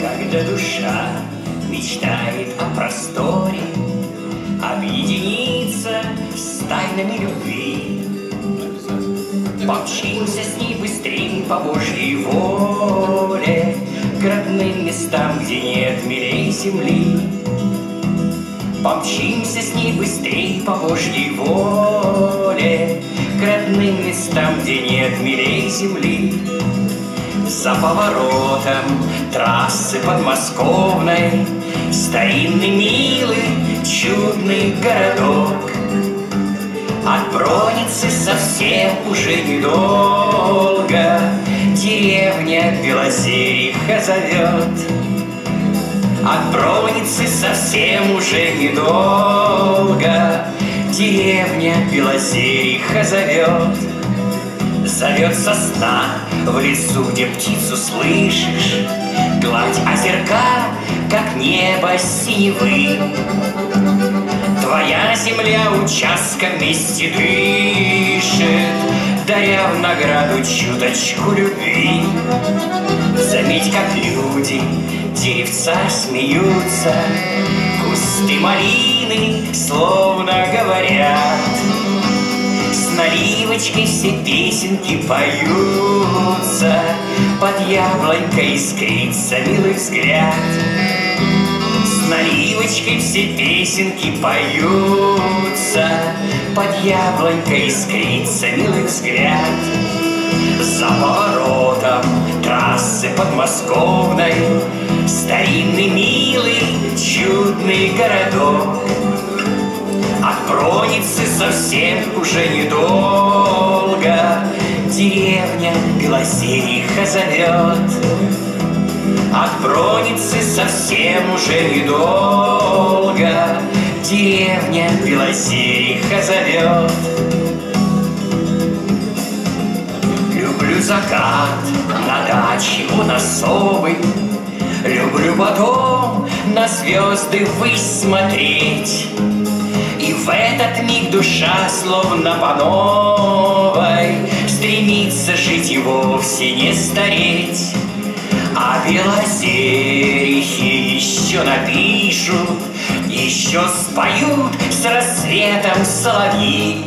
Когда душа мечтает о просторе, Объединиться с тайнами любви, Помчимся с ней быстрее по Божьей воле К родным местам, где нет милей земли. Помчимся с ней быстрее по Божьей воле К родным местам, где нет милей земли. За поворотом трассы подмосковной. Старинный, милый, чудный городок. От Броницы совсем уже недолго Деревня Белозериха зовет. От Броницы совсем уже недолго Деревня Белозериха зовет Зовет сосна в лесу, где птицу слышишь Гладь озерка, как небо синевы. Твоя земля участка вместе дышит Даря в награду чуточку любви. Заметь, как люди, деревца смеются Кусты малины словно говорят наливочкой все песенки поются, Под яблонькой искрится милый взгляд. С наливочкой все песенки поются, Под яблонькой искрится милый взгляд. За поворотом трассы подмосковной Старинный, милый, чудный городок Броницы совсем уже недолго. Деревня Белозериха зовет. От Броницы совсем уже недолго. Деревня Белозериха зовет. Люблю закат на даче у Носовой. Люблю потом на звезды высь смотреть и в этот миг душа, словно по новой, Стремится жить и вовсе не стареть. А белозерихи еще напишут, Еще споют с рассветом соловьи.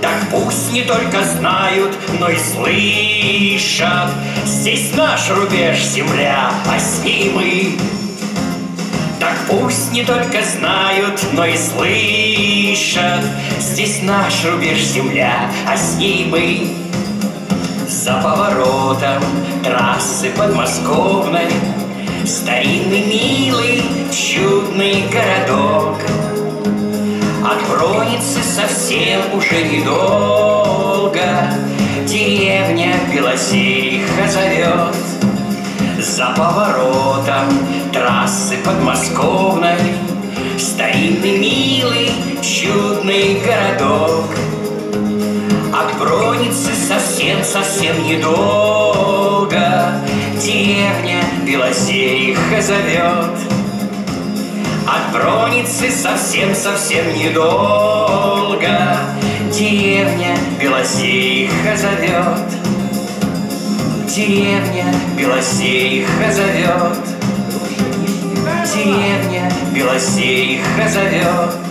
Так пусть не только знают, но и слышат, Здесь наш рубеж земля, а с ней мы пусть не только знают, но и слышат. Здесь наш рубеж земля, а с ней мы За поворотом трассы подмосковной. Старинный, милый, чудный городок. От Броницы совсем уже недолго Деревня Белозериха зовет. За трассы подмосковной Старинный, милый, чудный городок. От Броницы совсем-совсем недолго Деревня Белозериха зовет. От Броницы совсем-совсем недолго Деревня Белозериха зовет. Деревня Белосериха зовет Деревня Белосериха зовет